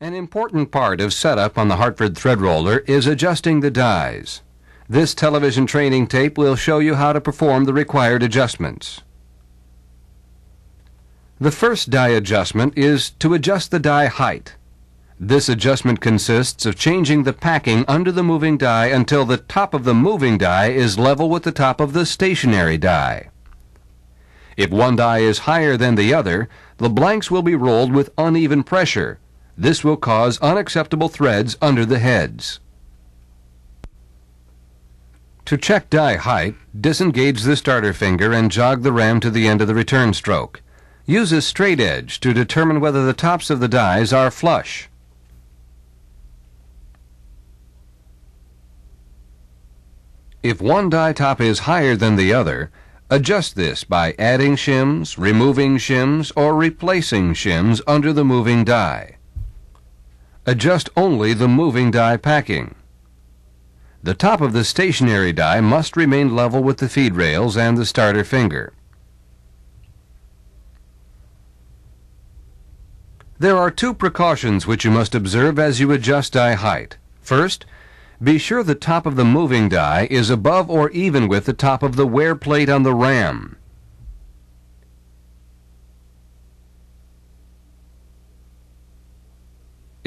An important part of setup on the Hartford thread roller is adjusting the dies. This television training tape will show you how to perform the required adjustments. The first die adjustment is to adjust the die height. This adjustment consists of changing the packing under the moving die until the top of the moving die is level with the top of the stationary die. If one die is higher than the other, the blanks will be rolled with uneven pressure. This will cause unacceptable threads under the heads. To check die height, disengage the starter finger and jog the ram to the end of the return stroke. Use a straight edge to determine whether the tops of the dies are flush. If one die top is higher than the other, adjust this by adding shims, removing shims, or replacing shims under the moving die. Adjust only the moving die packing. The top of the stationary die must remain level with the feed rails and the starter finger. There are two precautions which you must observe as you adjust die height. First, be sure the top of the moving die is above or even with the top of the wear plate on the ram.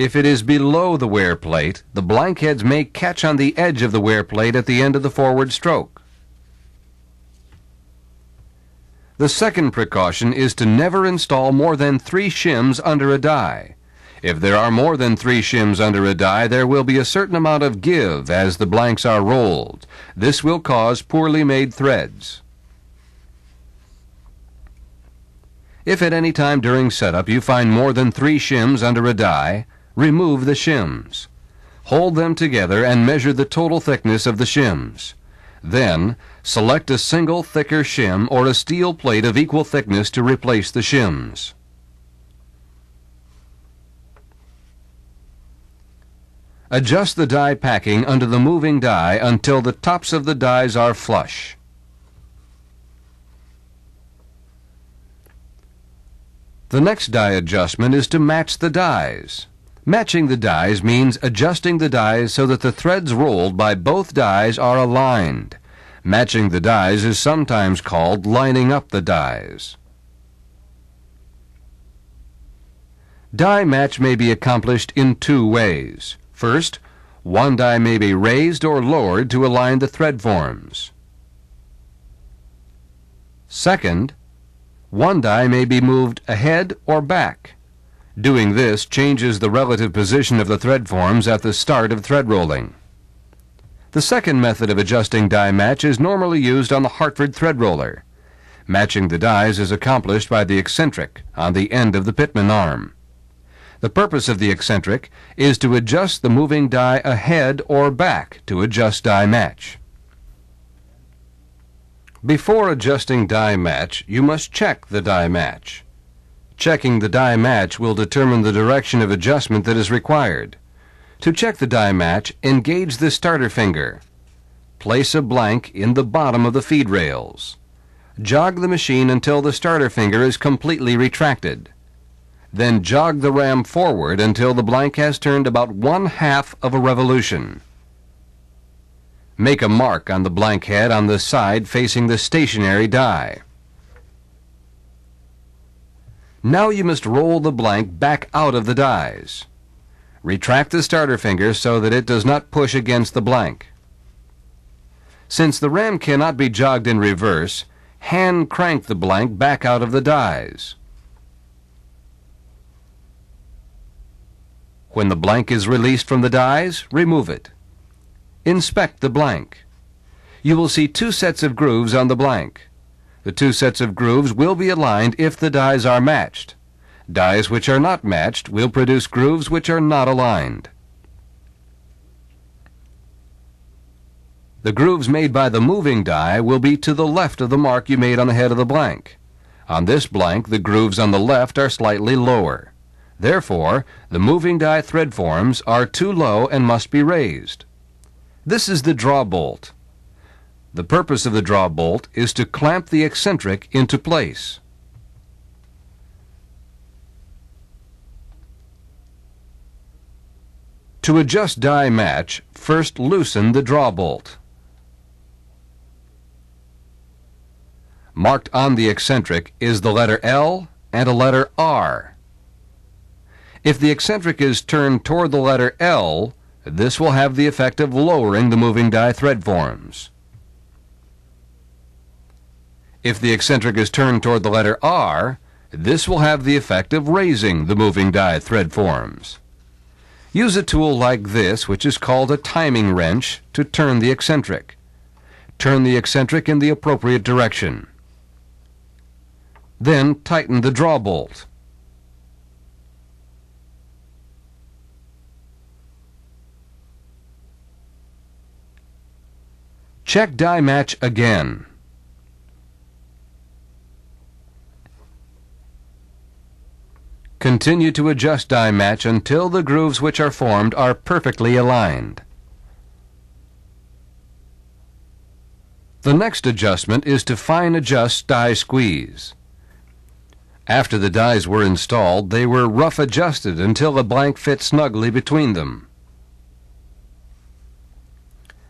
If it is below the wear plate, the blank heads may catch on the edge of the wear plate at the end of the forward stroke. The second precaution is to never install more than three shims under a die. If there are more than three shims under a die, there will be a certain amount of give as the blanks are rolled. This will cause poorly made threads. If at any time during setup you find more than three shims under a die, remove the shims. Hold them together and measure the total thickness of the shims. Then, select a single thicker shim or a steel plate of equal thickness to replace the shims. Adjust the die packing under the moving die until the tops of the dies are flush. The next die adjustment is to match the dies. Matching the dies means adjusting the dies so that the threads rolled by both dies are aligned. Matching the dies is sometimes called lining up the dies. Die match may be accomplished in two ways. First, one die may be raised or lowered to align the thread forms. Second, one die may be moved ahead or back. Doing this changes the relative position of the thread forms at the start of thread rolling. The second method of adjusting die match is normally used on the Hartford thread roller. Matching the dies is accomplished by the eccentric on the end of the pitman arm. The purpose of the eccentric is to adjust the moving die ahead or back to adjust die match. Before adjusting die match, you must check the die match. Checking the die match will determine the direction of adjustment that is required. To check the die match, engage the starter finger. Place a blank in the bottom of the feed rails. Jog the machine until the starter finger is completely retracted. Then jog the ram forward until the blank has turned about one half of a revolution. Make a mark on the blank head on the side facing the stationary die. Now you must roll the blank back out of the dies. Retract the starter finger so that it does not push against the blank. Since the ram cannot be jogged in reverse, hand crank the blank back out of the dies. When the blank is released from the dies, remove it. Inspect the blank. You will see two sets of grooves on the blank. The two sets of grooves will be aligned if the dies are matched. Dies which are not matched will produce grooves which are not aligned. The grooves made by the moving die will be to the left of the mark you made on the head of the blank. On this blank, the grooves on the left are slightly lower. Therefore, the moving die thread forms are too low and must be raised. This is the draw bolt. The purpose of the draw bolt is to clamp the eccentric into place. To adjust die match, first loosen the draw bolt. Marked on the eccentric is the letter L and a letter R. If the eccentric is turned toward the letter L, this will have the effect of lowering the moving die thread forms. If the eccentric is turned toward the letter R, this will have the effect of raising the moving die thread forms. Use a tool like this, which is called a timing wrench, to turn the eccentric. Turn the eccentric in the appropriate direction. Then tighten the draw bolt. Check die match again. Continue to adjust die match until the grooves which are formed are perfectly aligned. The next adjustment is to fine adjust die squeeze. After the dies were installed, they were rough adjusted until the blank fit snugly between them.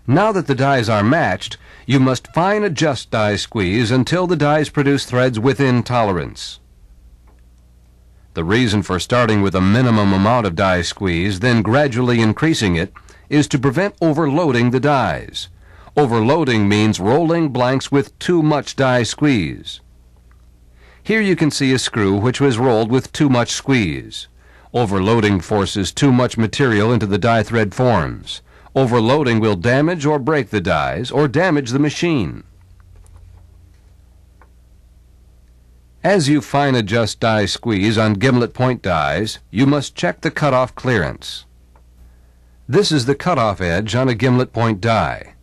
Now that the dies are matched, you must fine adjust die squeeze until the dies produce threads within tolerance. The reason for starting with a minimum amount of die squeeze, then gradually increasing it, is to prevent overloading the dies. Overloading means rolling blanks with too much die squeeze. Here you can see a screw which was rolled with too much squeeze. Overloading forces too much material into the die thread forms. Overloading will damage or break the dies or damage the machine. As you fine adjust die squeeze on gimlet point dies, you must check the cutoff clearance. This is the cutoff edge on a gimlet point die.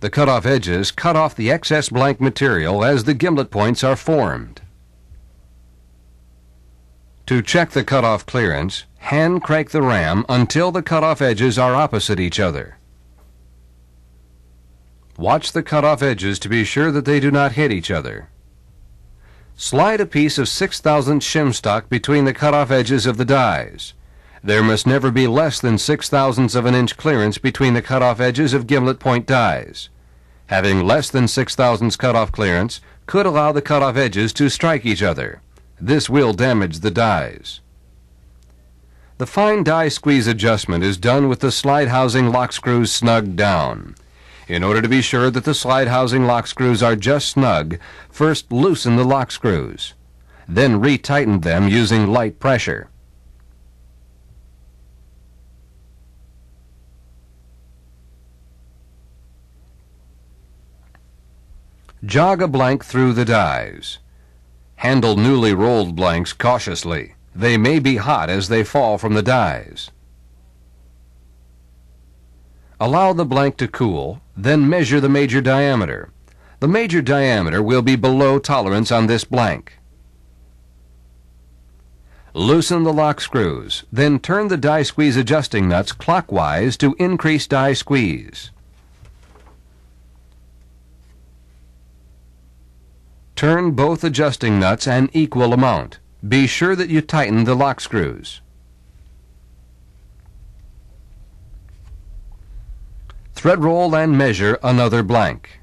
The cutoff edges cut off the excess blank material as the gimlet points are formed. To check the cutoff clearance, hand crank the ram until the cutoff edges are opposite each other. Watch the cutoff edges to be sure that they do not hit each other. Slide a piece of 6 thousand shim stock between the cutoff edges of the dies. There must never be less than 6 thousandths of an inch clearance between the cutoff edges of gimlet point dies. Having less than 6 thousandths cutoff clearance could allow the cutoff edges to strike each other. This will damage the dies. The fine die squeeze adjustment is done with the slide housing lock screws snugged down. In order to be sure that the slide housing lock screws are just snug, first loosen the lock screws. Then retighten them using light pressure. Jog a blank through the dies. Handle newly rolled blanks cautiously. They may be hot as they fall from the dies. Allow the blank to cool, then measure the major diameter. The major diameter will be below tolerance on this blank. Loosen the lock screws, then turn the die squeeze adjusting nuts clockwise to increase die squeeze. Turn both adjusting nuts an equal amount. Be sure that you tighten the lock screws. Thread roll and measure another blank.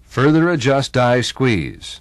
Further adjust die squeeze.